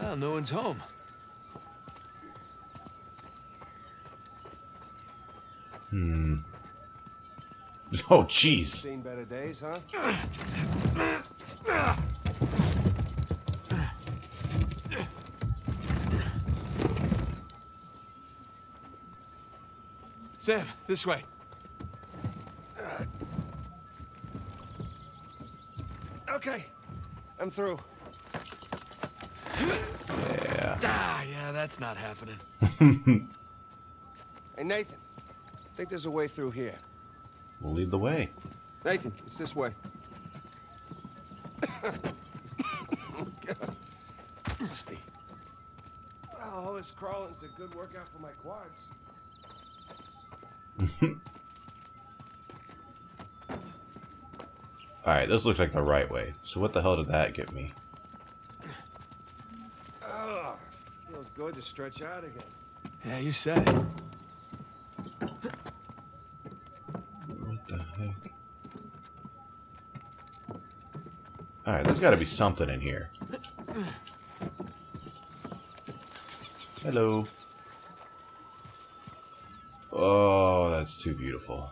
Well, no one's home. Hmm. Oh, jeez. Seen better days, huh? Sam, this way. Okay, I'm through. Yeah. Ah, yeah, that's not happening. Hey, Nathan. I think there's a way through here. We'll lead the way. Nathan, it's this way. Rusty. Well, all this crawling's a good workout for my quads. Alright, this looks like the right way. So what the hell did that get me? Oh, feels good to stretch out again. Yeah, you said it. What the heck? Alright, there's gotta be something in here. Hello. Oh, that's too beautiful.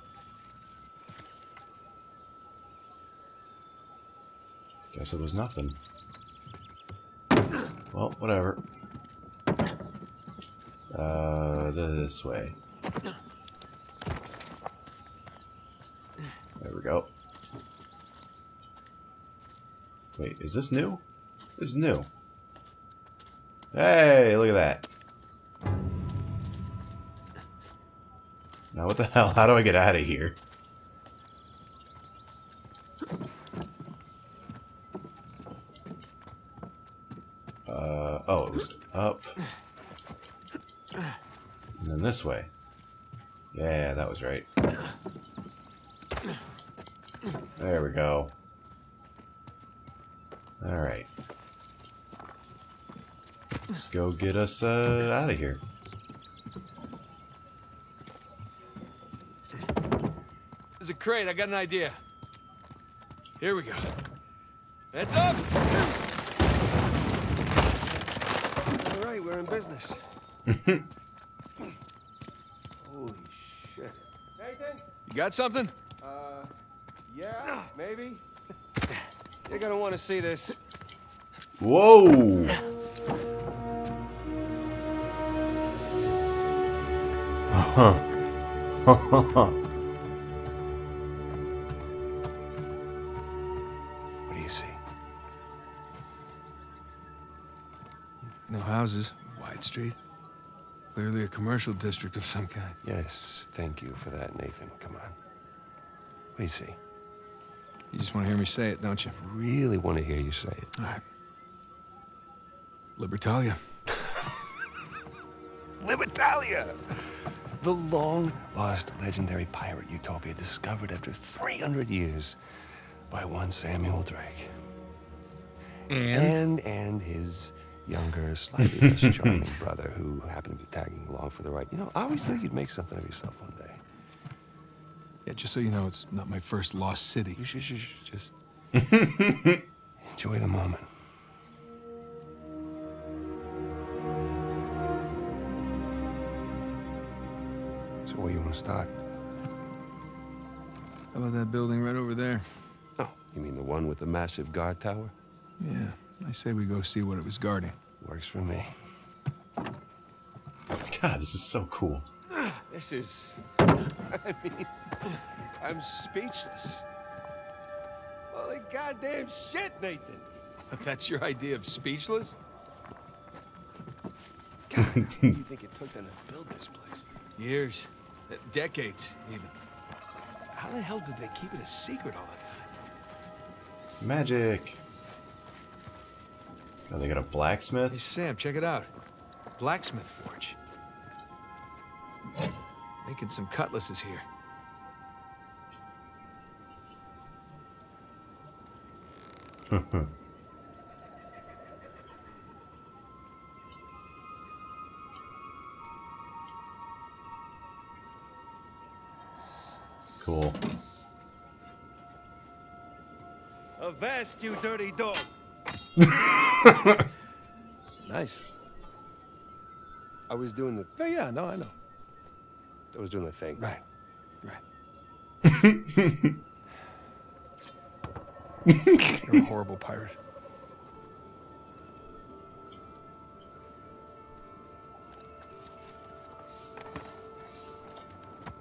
Guess it was nothing. Well, whatever. Uh, this way. There we go. Wait, is this new? This is new. Hey, look at that. Now what the hell? How do I get out of here? Uh, oh, it was up. And then this way. Yeah, that was right. There we go. Alright. Let's go get us uh, out of here. There's a crate. I got an idea. Here we go. Heads up! All right, we're in business. Holy shit. Nathan? You got something? Uh, yeah, maybe. You're gonna want to see this. Whoa! What do you see? No houses. Wide street. Clearly a commercial district of some kind. Yes, thank you for that, Nathan. Come on. What do you see? You just want to hear me say it, don't you? Really want to hear you say it. All right. Libertalia. Libertalia! The long lost legendary pirate utopia discovered after 300 years by one Samuel Drake. And? And and his younger, slightly less charming brother who happened to be tagging along for the ride. You know, I always knew you'd make something of yourself one day. Yeah, just so you know, it's not my first lost city. You should, should, should just enjoy the moment. So where you want to start? How about that building right over there? Oh, you mean the one with the massive guard tower? Yeah, I say we go see what it was guarding. Works for me. God, this is so cool. This is. I mean, I'm speechless. Holy goddamn shit, Nathan! That's your idea of speechless? God, how do you think it took them to build this place? Years. Uh, Decades, even. How the hell did they keep it a secret all that time? Magic. Oh, they got a blacksmith? Hey, blacksmith? Sam, check it out. Blacksmith forge. Making some cutlasses here. Cool. Avast, you dirty dog! Nice. I was doing the. Oh, yeah, no, I know. I was doing the thing. Right, right. You're a horrible pirate.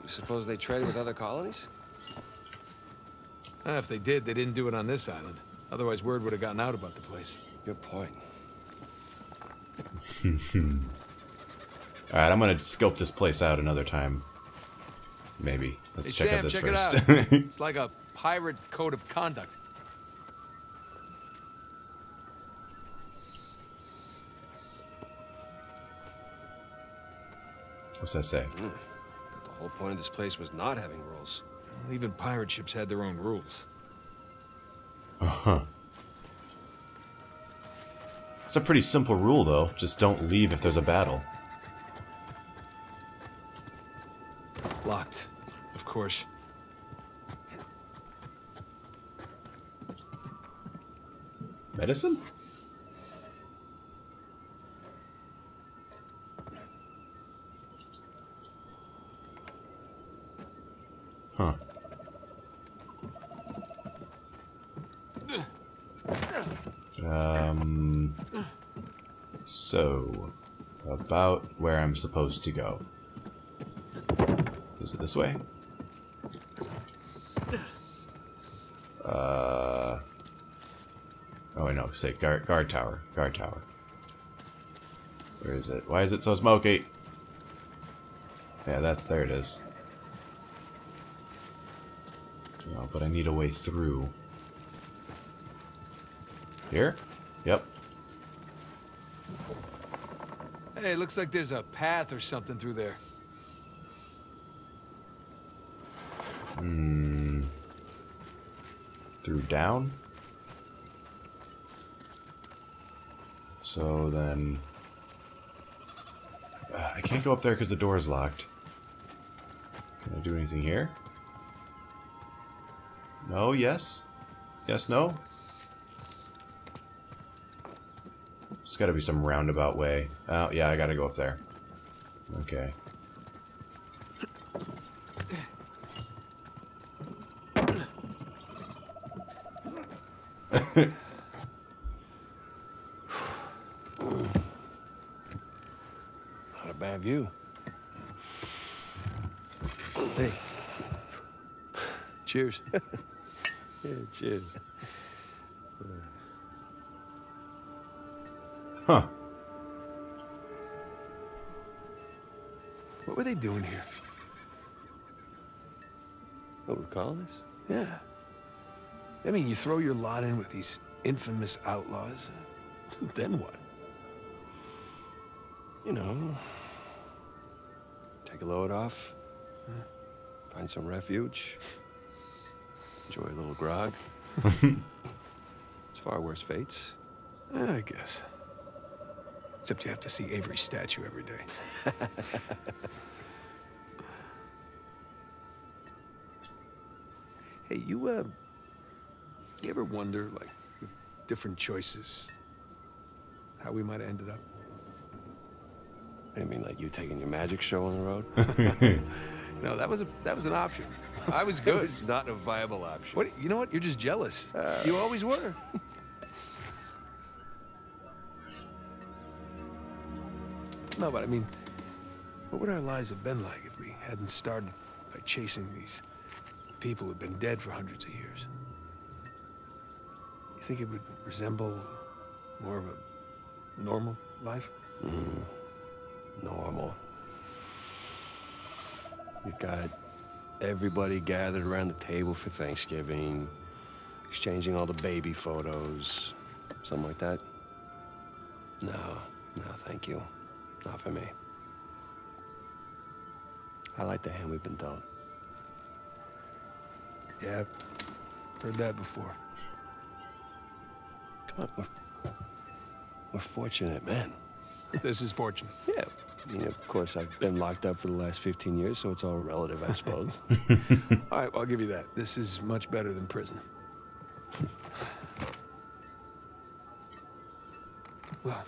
You suppose they traded with other colonies? Ah, if they did, they didn't do it on this island. Otherwise, word would have gotten out about the place. Good point. All right, I'm gonna scope this place out another time. Maybe. Let's Hey, check Sam, out this check first. it out. it's like a pirate code of conduct. What's that say? Hmm. The whole point of this place was not having rules. Well, even pirate ships had their own rules. Uh-huh. It's a pretty simple rule, though. Just don't leave if there's a battle. Locked, of course. Medicine? Huh. Um. So, about where I'm supposed to go. Is it this way? Uh. Oh, I know. Say guard, guard tower. Guard tower. Where is it? Why is it so smoky? Yeah, that's there. It is. No, but I need a way through. Here? Yep. Hey, looks like there's a path or something through there. Through down. So then. Uh, I can't go up there because the door is locked. Can I do anything here? No, yes? Yes, no? There's got to be some roundabout way. Oh, yeah, I got to go up there. Okay. Not a bad view. Hey, Cheers. yeah, cheers. Doing here? Call this? Yeah. I mean, you throw your lot in with these infamous outlaws. Then what? You know, take a load off, find some refuge, enjoy a little grog. it's far worse fates. I guess. Except you have to see Avery's statue every day. hey, you, uh, you ever wonder, like, with different choices, how we might have ended up? I mean, like you taking your magic show on the road? No, that was a that was an option. I was It good. was not a viable option. What? You know what? You're just jealous. you always were. no, but I mean, what would our lives have been like if we hadn't started by chasing these people who've been dead for hundreds of years? You think it would resemble more of a normal life? Mm. Normal. You got everybody gathered around the table for Thanksgiving, exchanging all the baby photos, something like that. No, no, thank you. Not for me. I like the hand we've been dealt. Yeah, I've heard that before. Come on, we're, we're fortunate, man. This is fortune. Yeah. I mean, of course, I've been locked up for the last 15 years, so it's all relative, I suppose. All right, well, I'll give you that. This is much better than prison. Well,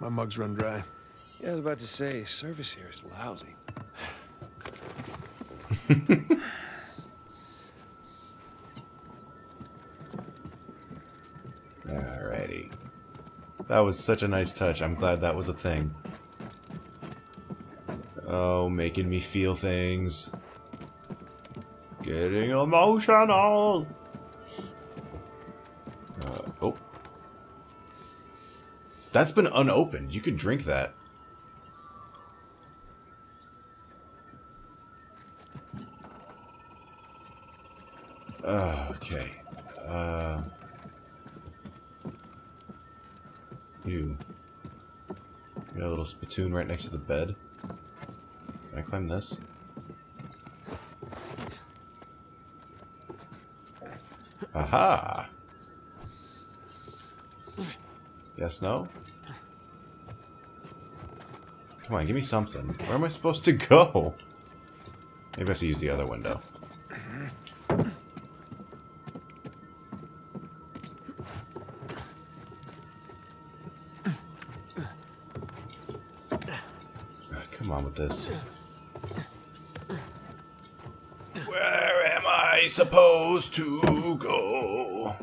My mug's run dry. Yeah, I was about to say, service here is lousy. Alrighty. That was such a nice touch. I'm glad that was a thing. Oh, making me feel things. Getting emotional. Uh, oh. That's been unopened. You could drink that. Right next to the bed. Can I climb this? Aha! Yes, no? Come on, give me something. Where am I supposed to go? Maybe I have to use the other window. This. Where am I supposed to go?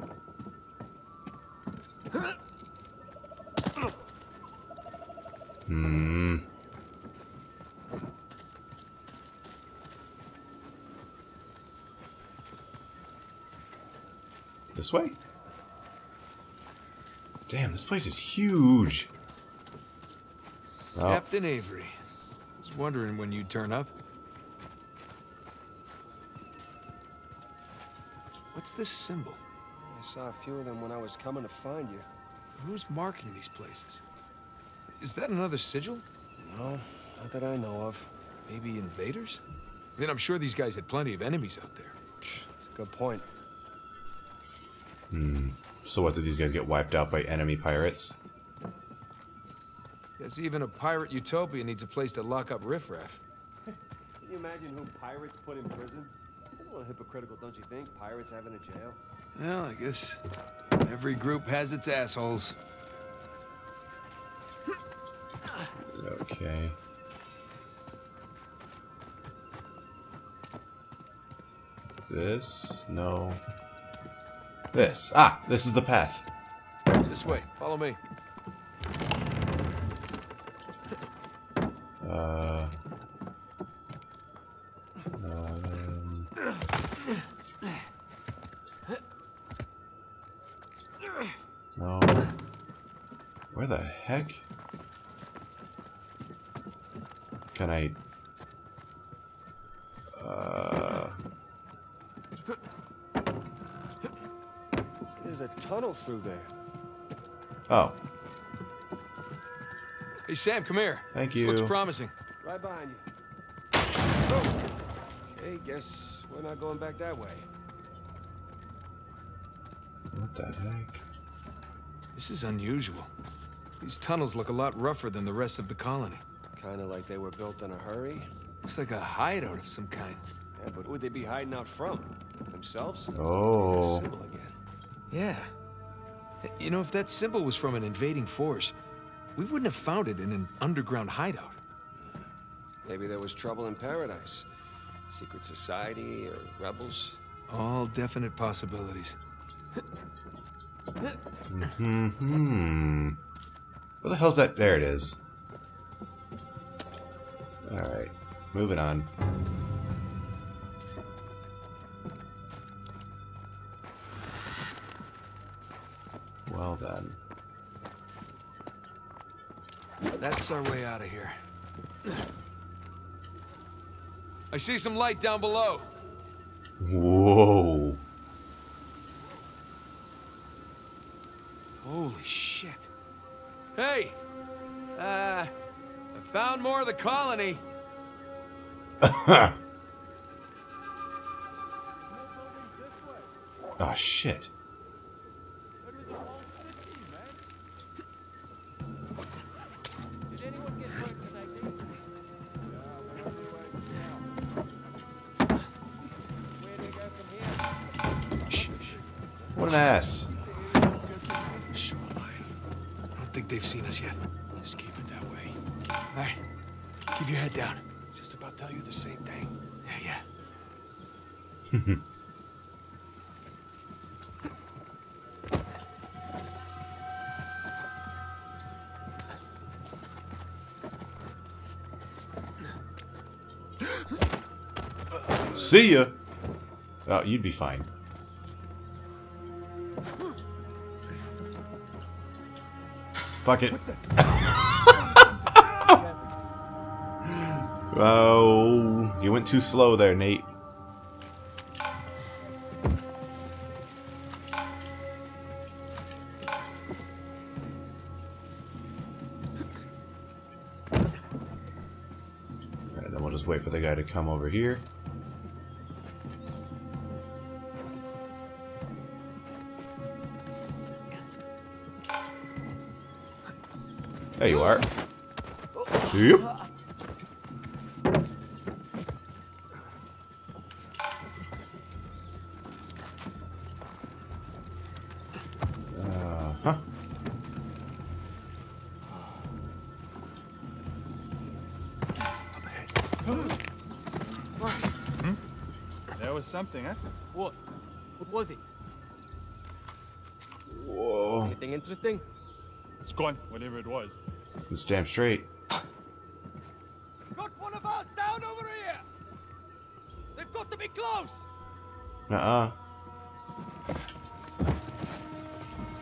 Hmm. This way? Damn, this place is huge. Oh, Captain Avery. Was wondering when you'd turn up. What's this symbol? I saw a few of them when I was coming to find you. Who's marking these places? Is that another sigil? No, not that I know of. Maybe invaders? I mean, I'm sure these guys had plenty of enemies out there. It's a good point. Hmm. so what, did these guys get wiped out by enemy pirates? Guess even a pirate utopia needs a place to lock up riffraff. Can you imagine who pirates put in prison? It's a little hypocritical, don't you think? Pirates having a jail? Well, I guess every group has its assholes. Okay. This? No. This. Ah, this is the path. This way, follow me. No. Where the heck? Can I? Uh. There's a tunnel through there. Oh, Hey, Sam, come here. Thank This looks promising. Right behind you. Oh. Hey, guess we're not going back that way. what the heck? This is unusual. These tunnels look a lot rougher than the rest of the colony. Kind of like they were built in a hurry. Looks like a hideout of some kind. Yeah, but who'd they be hiding out from? Themselves? Oh. There's a Oh, symbol again. Yeah. You know, if that symbol was from an invading force, we wouldn't have found it in an underground hideout. Maybe there was trouble in paradise. Secret society or rebels. All definite possibilities. hmm. Where the hell's that? There it is. Alright, moving on. Well then. That's our way out of here. I see some light down below. Whoa. Holy shit. Hey! Uh, I found more of the colony. Oh shit. See ya. Oh, you'd be fine. Fuck it. oh, you went too slow there, Nate. Alright, then we'll just wait for the guy to come over here. There you are. Yep. Uh huh. There was something, huh? What? What was it? Whoa. Anything interesting? It's gone, whatever it was. It's damn straight. Got one of us down over here! They've got to be close! Uh uh.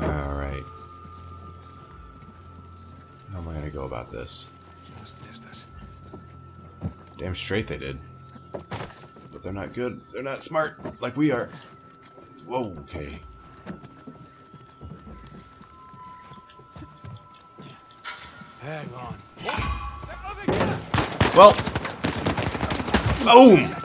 Alright. How am I gonna go about this? Just missed us. Damn straight they did. Not good. They're not smart like we are. Whoa, okay. Hang on. Well. Boom!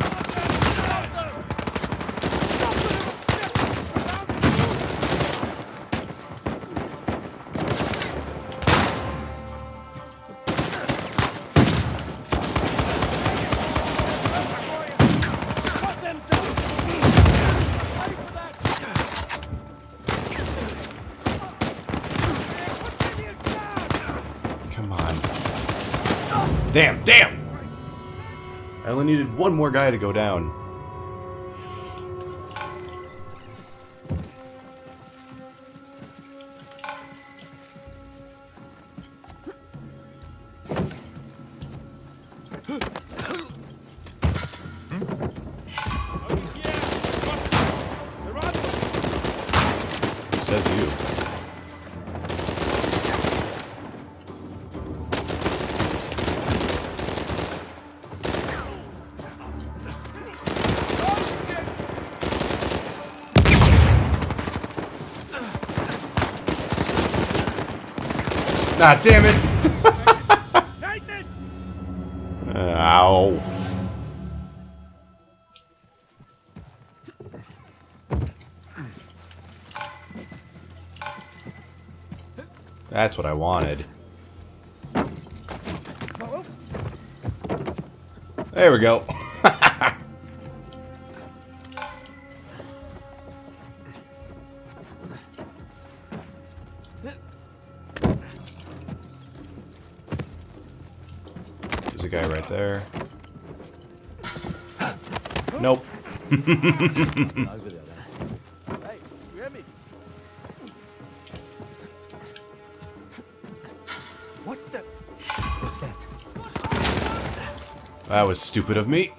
One more guy to go down. Ah, damn it! Ow. That's what I wanted. There we go. That was stupid of me.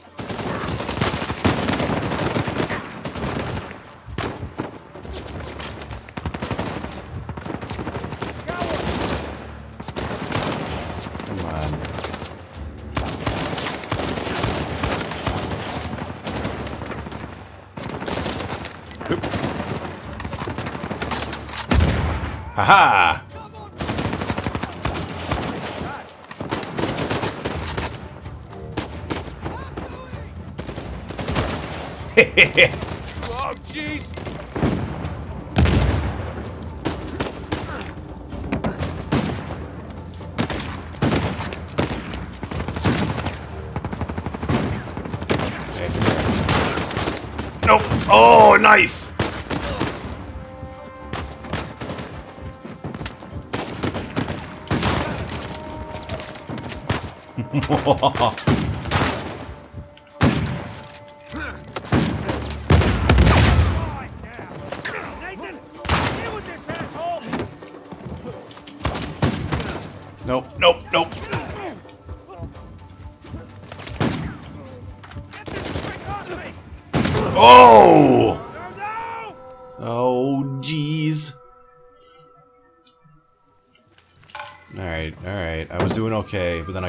Nice.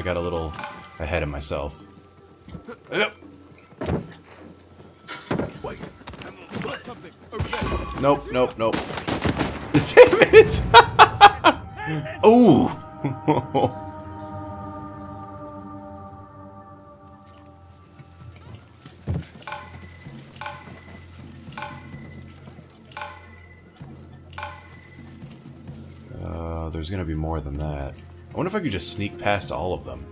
Got a little ahead of myself. Wait. Something over there. Nope, nope, nope. Damn it! Ooh! uh, there's gonna be more than that. I wonder if I could just sneak past all of them.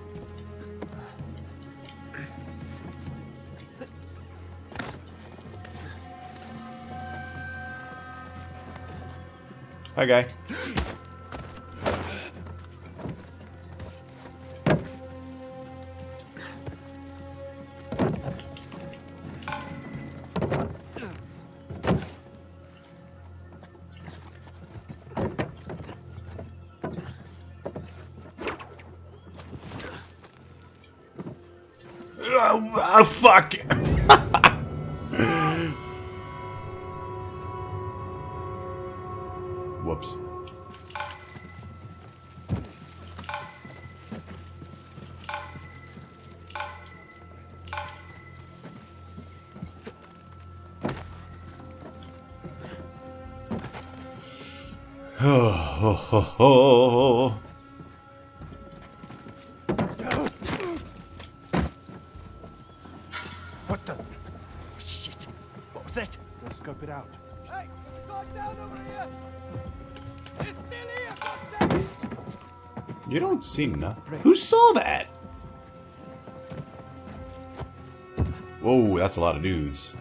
Hi, guy. Fuck! Who saw that? Whoa, that's a lot of dudes.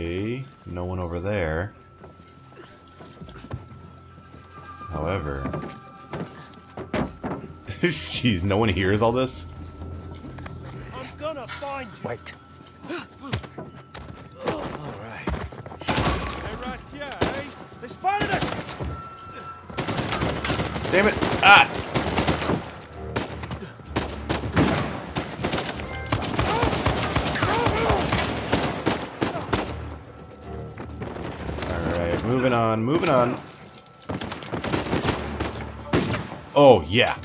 Okay. No one over there. However. Jeez, no one hears all this? I'm gonna find you! Wait. They're right here, eh? They spotted us! Damn it! Ah! Moving on, moving on. Oh, yeah.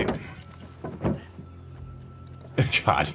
Okay. God.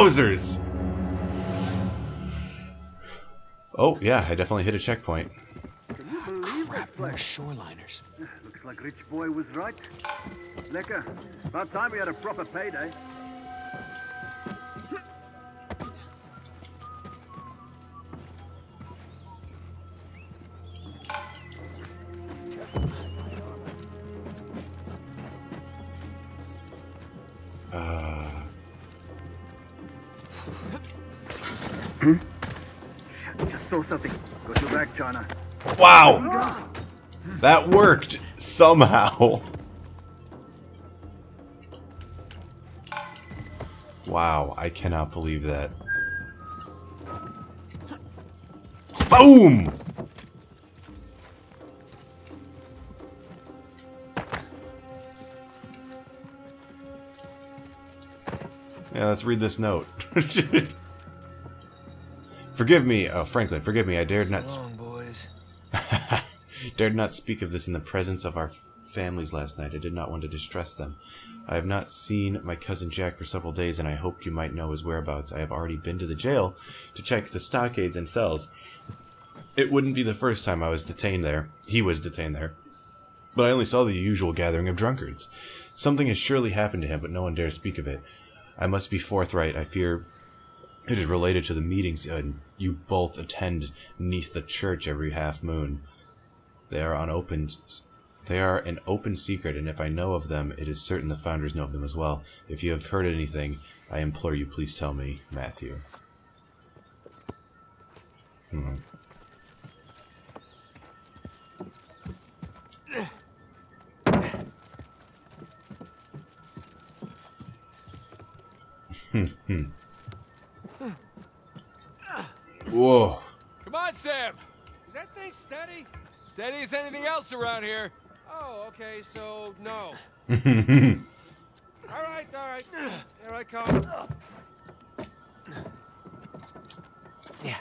Wowzers! Oh, yeah, I definitely hit a checkpoint. Crap, more shoreliners. Looks like Rich Boy was right. Lecker. About time we had a proper payday. Wow! That worked somehow. Wow, I cannot believe that. Boom! Yeah, let's read this note. forgive me, oh, Franklin, forgive me. I dared not. Dared not speak of this in the presence of our families last night. I did not want to distress them. I have not seen my cousin Jack for several days, and I hoped you might know his whereabouts. I have already been to the jail to check the stockades and cells. It wouldn't be the first time I was detained there. He was detained there. But I only saw the usual gathering of drunkards. Something has surely happened to him, but no one dares speak of it. I must be forthright. I fear it is related to the meetings uh, you both attend neath the church every half moon. They are on open. They are an open secret, and if I know of them, it is certain the founders know of them as well. If you have heard anything, I implore you, please tell me, Matthew. Hmm. Whoa. Steady as anything else around here. Oh, okay, so no. all right, all right. Here I come. Yeah.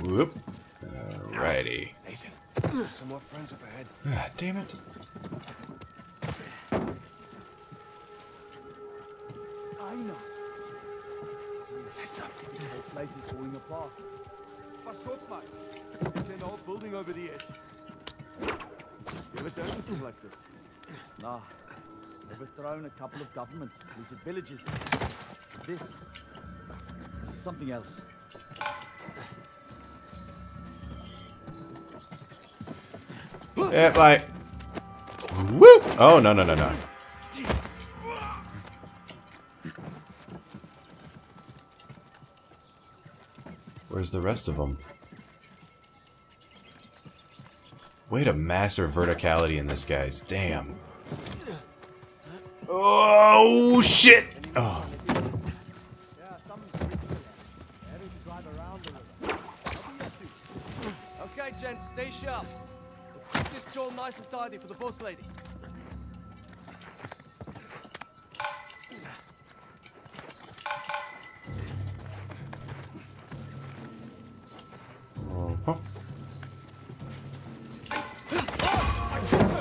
Whoop. Alrighty. Nathan, some more friends up ahead. Ah, damn it. Overthrown a couple of governments, looted villages. This, this is something else. Yeah, bye. Woo! Oh, no, no, no, no. Where's the rest of them? Way to master verticality in this, guys. Damn. Oh, shit! Oh, Okay, gents, stay sharp. Let's keep this jaw nice and tidy for the boss lady.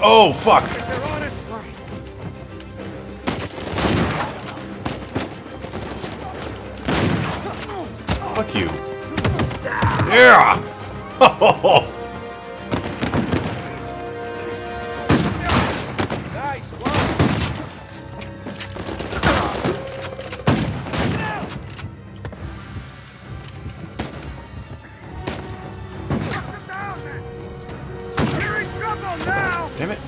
Oh, fuck! Yeah! Damn it.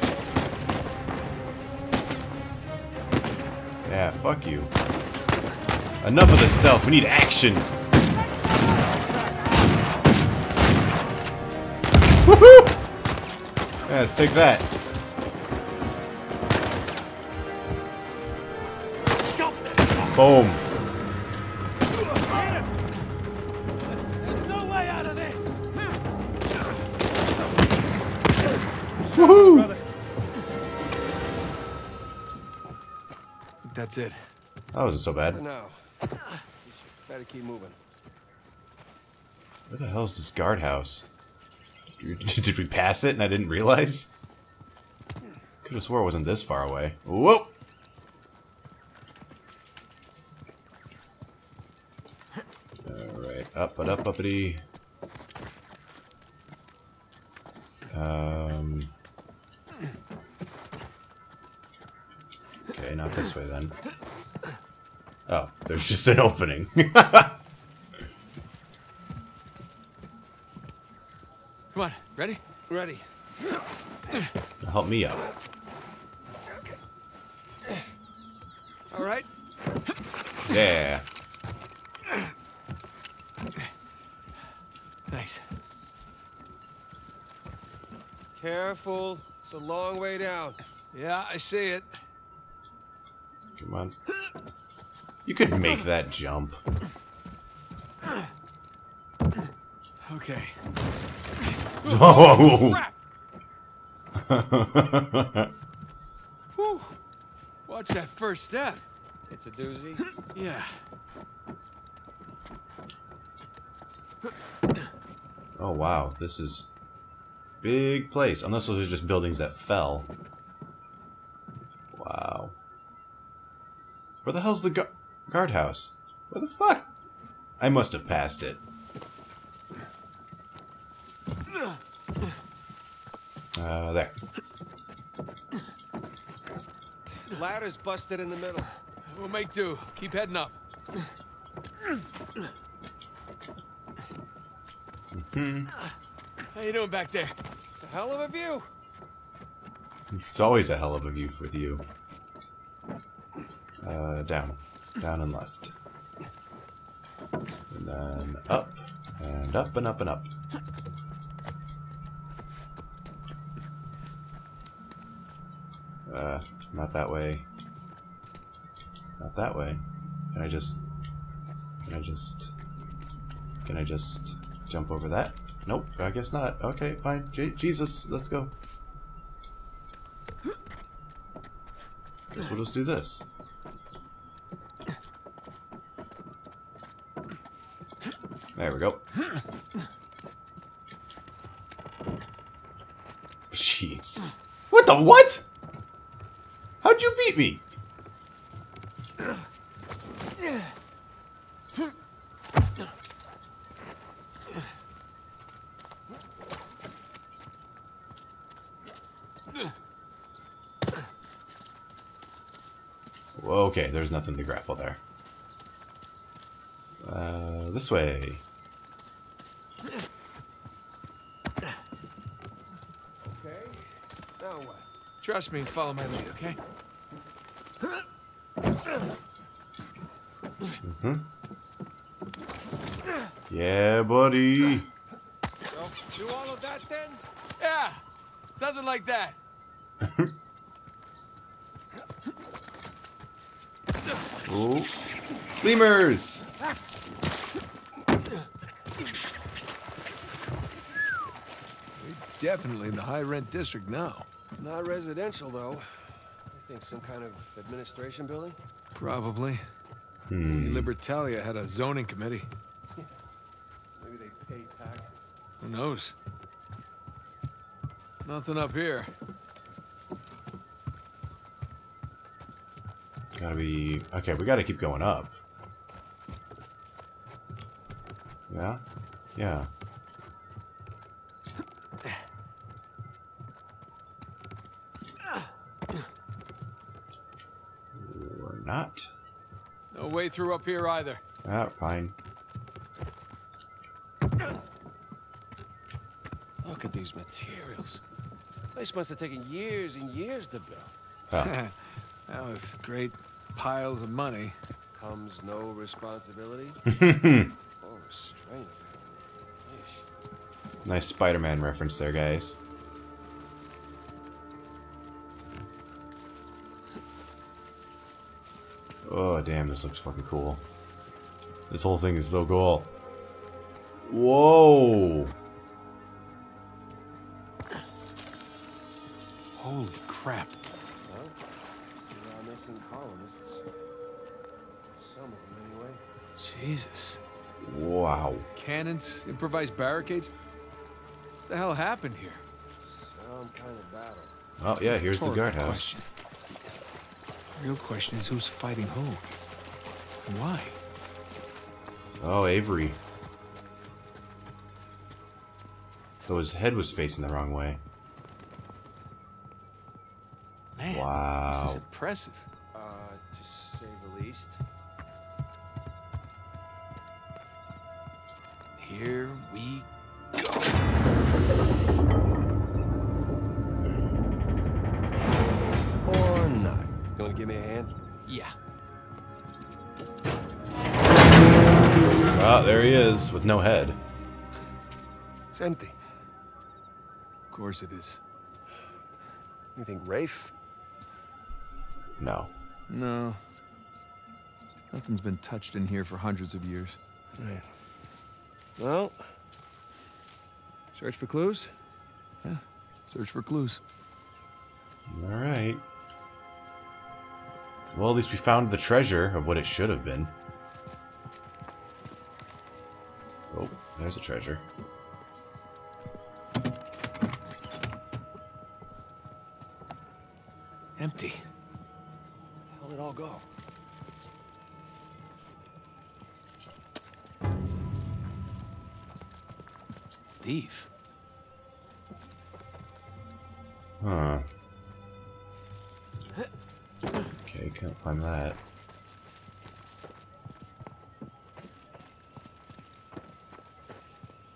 Yeah, fuck you. Enough of the stealth. We need action. Woohoo! Yeah, let's take that. Boom. There's no way out of this! Woohoo! That's it. That wasn't so bad. For now. We should better keep moving. Where the hell is this guardhouse? Did we pass it and I didn't realize? Could have swore it wasn't this far away. Whoa! Alright, up and up, uppity. Um. Okay, not this way then. Oh, there's just an opening. Come on, ready? Ready. Help me up. All right. Yeah. Thanks. Careful. It's a long way down. Yeah, I see it. Come on. You could make that jump. Okay. Oh! Whew. Watch that first step. It's a doozy. Yeah. oh wow, this is big place. Unless those are just buildings that fell. Wow. Where the hell's the gu guardhouse? Where the fuck? I must have passed it. There. Ladder's busted in the middle. We'll make do. Keep heading up. How you doing back there? It's a hell of a view. It's always a hell of a view with you. Uh, down. Down and left. And then up. And up and up and up. Uh, not that way. Not that way. Can I just... Can I just... Can I just jump over that? Nope, I guess not. Okay, fine. Je Jesus, let's go. Guess we'll just do this. There we go. Jeez. What the what? You beat me? Okay, there's nothing to grapple there. Uh, this way. Okay. Now what? Trust me follow my lead, okay? Yeah, buddy. So, do all of that then? Yeah, something like that. Oh. Lemurs! We're definitely in the high rent district now. Not residential, though. I think some kind of administration building. Probably. Hmm. Libertalia had a zoning committee. Maybe they pay taxes. Who knows? Nothing up here. Gotta be... Okay, we gotta keep going up. Yeah? Yeah. Or not. No through up here either. Ah, fine. Look at these materials. Place must have taken years and years to build. Oh. That was great piles of money. Comes no responsibility or restraint. Nice Spider-Man reference there, guys. Damn, this looks fucking cool. This whole thing is so cool. Whoa! Holy crap. Well, there are missing colonists. Some of them, anyway. Jesus. Wow. Cannons, improvised barricades. What the hell happened here? Some kind of battle. Oh, yeah, here's the guardhouse. Question. The real question is who's fighting who? And why? Oh, Avery. Though his head was facing the wrong way. Man, Wow. this is impressive. Uh, to say the least. Here we give me a hand? Yeah. Ah, there he is, with no head. It's empty. Of course it is. You think Rafe? No. No. Nothing's been touched in here for hundreds of years. Right. Well, search for clues? Yeah, Search for clues. Alright. Well, at least we found the treasure of what it should have been. Oh, there's a treasure. Empty. How did it all go? Thief. Huh. Can't find that.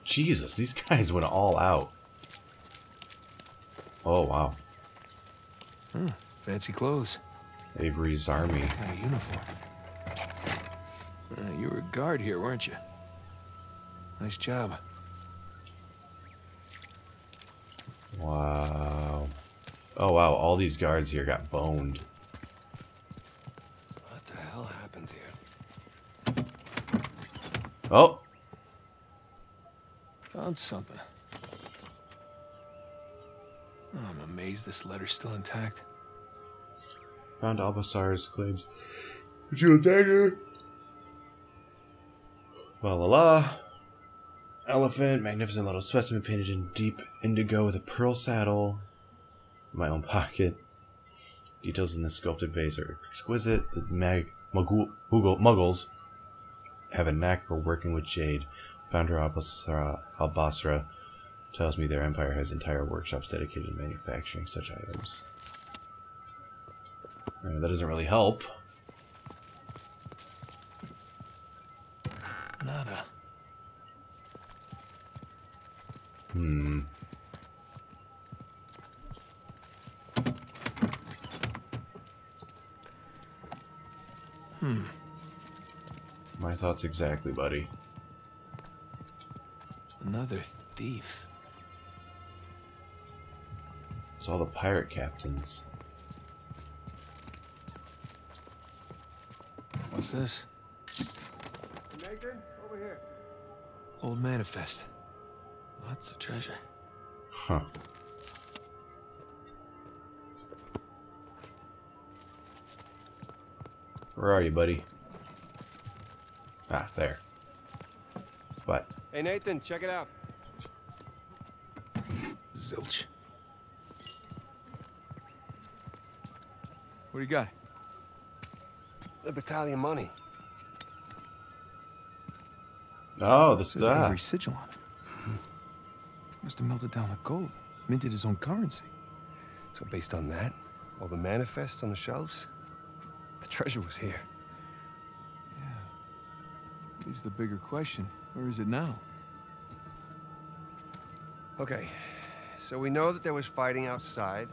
Jesus, these guys went all out. Oh, wow. Fancy clothes. Avery's army. And a uniform. Uh, you were a guard here, weren't you? Nice job. Wow. Oh, wow, all these guards here got boned. What the hell happened here? Oh! Found something. Oh, I'm amazed this letter's still intact. Found Albasar's claims. Jewel dagger. La la la. Elephant, magnificent little specimen painted in deep indigo with a pearl saddle. My own pocket. Details in the sculpted vase are exquisite. The mag muggle, muggle, muggles have a knack for working with jade. Founder Albasra, Albasra tells me their empire has entire workshops dedicated to manufacturing such items. Uh, that doesn't really help. Nada. Hmm. Hmm. My thoughts exactly, buddy. Another thief. It's all the pirate captains. What's this? Nathan, over here. Old manifest. Lots of treasure. Huh. Where are you, buddy? Ah, there. What? Hey, Nathan, check it out. Zilch. What do you got? The battalion money. Oh, this is ah. Avery sigil on it. Must have melted down the gold. Minted his own currency. So based on that, all the manifests on the shelves, the treasure was here. Yeah. Leaves the bigger question. Where is it now? Okay, so we know that there was fighting outside.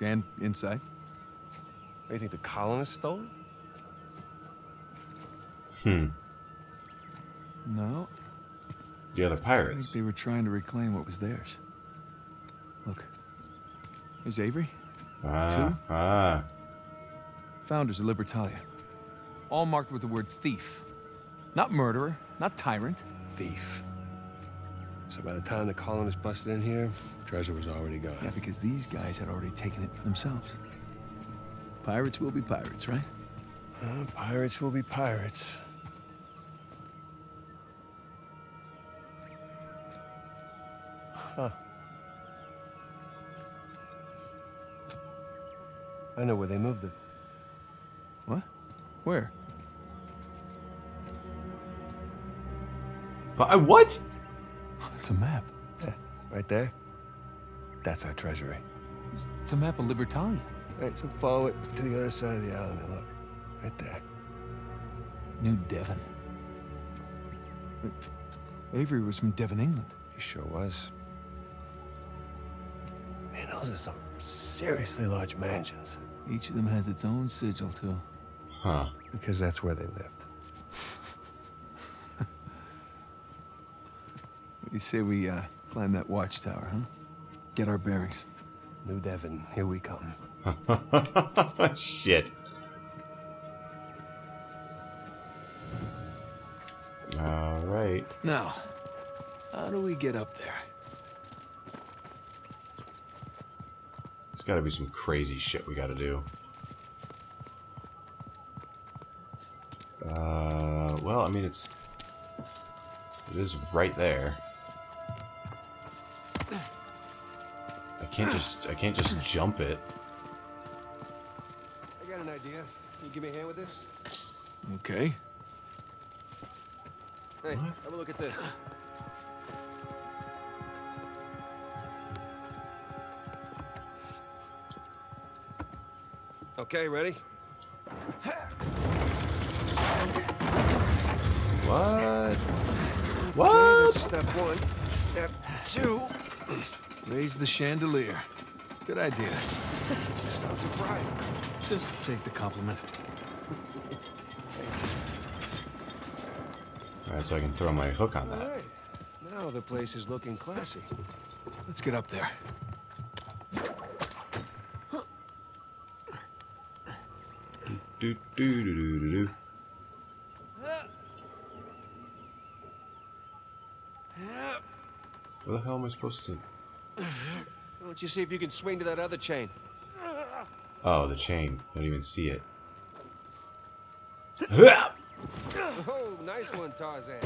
Yeah. And inside? Do you think the colonists stole it? Hmm. No. Yeah, The other I think pirates. they were trying to reclaim what was theirs. Look. There's Avery. Ah, Two? ah. Founders of Libertalia. All marked with the word thief. Not murderer, not tyrant. Thief. So by the time the colonists busted in here, treasure was already gone. Yeah, because these guys had already taken it for themselves. Pirates will be pirates, right? Uh, pirates will be pirates. Huh. I know where they moved it. What? Where? Uh, what? It's a map. Yeah, right there. That's our treasury. It's, it's a map of Libertalia. Right, so follow it to the other side of the island and look. Right there. New Devon. Avery was from Devon, England. He sure was. Man, those are some seriously large mansions. Each of them has its own sigil, too. Huh. Because that's where they lived. Say we uh, climb that watchtower, huh? Get our bearings. New Devon, here we come. Shit. All right. Now, how do we get up there? There's got to be some crazy shit we got to do. Uh, well, I mean, it's it is right there. Can't just I can't just jump it. I got an idea. Can you give me a hand with this? Okay. Hey, have a look at this. Okay, ready? What? What? that's step one. Step two. Raise the chandelier. Good idea. I'm surprised. Just take the compliment. All right, so I can throw my hook on that. right. Now the place is looking classy. Let's get up there. Do do do do do do. Where the hell am I supposed to? Why don't you see if you can swing to that other chain? Oh, the chain. Don't even see it. Oh, nice one, Tarzan.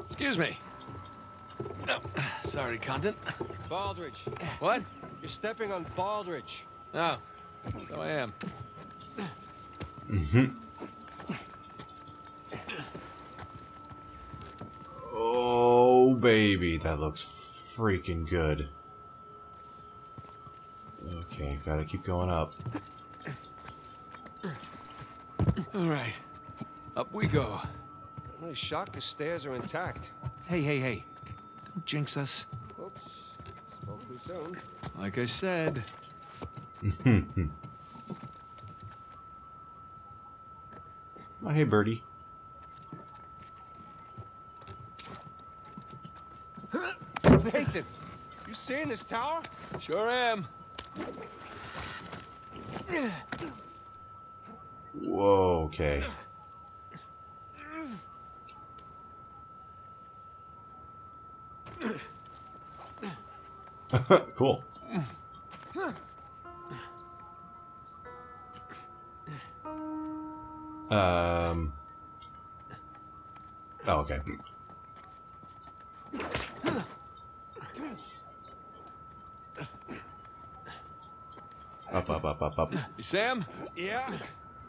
Excuse me. No, sorry, Condent. Baldridge. What? You're stepping on Baldridge. Oh, so I am. Mm-hmm. Oh, baby, that looks freaking good. Okay, gotta keep going up. All right. Up we go. I'm really shocked the stairs are intact. Hey, hey, hey. Don't jinx us. Oops. Spoke too soon. Like I said. Oh, hey, birdie. Nathan, you seeing this tower? Sure am. Whoa, okay. cool. Um. Oh, okay. Up, up, up, up, up. You Sam? Yeah.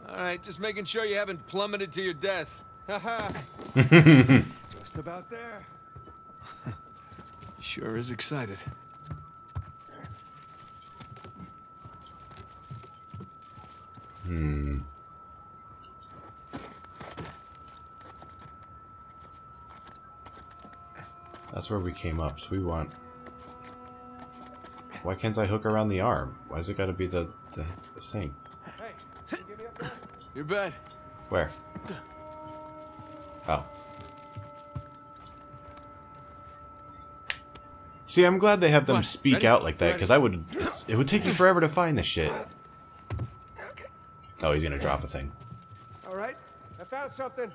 All right, just making sure you haven't plummeted to your death. Haha. Just about there. Sure is excited. Hmm. That's where we came up, so we want... Why can't I hook around the arm? Why's it gotta be the, the, the thing? Hey, you get me up there? You bet. Where? Oh. See, I'm glad they have them on, speak ready? out like that, because I would... It would take you forever to find this shit. Oh, he's gonna drop a thing. All right, I found something.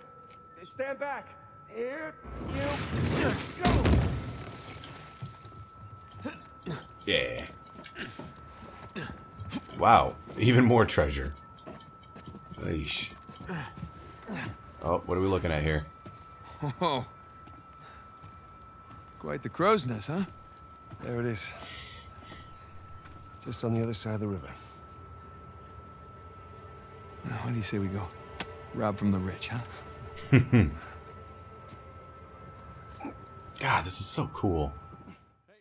Stand back. Here you go. Yeah. Wow. Even more treasure. Eesh. Oh, what are we looking at here? Oh. Quite the crow's nest, huh? There it is. Just on the other side of the river. Now, what do you say we go? Rob from the rich, huh? God, this is so cool.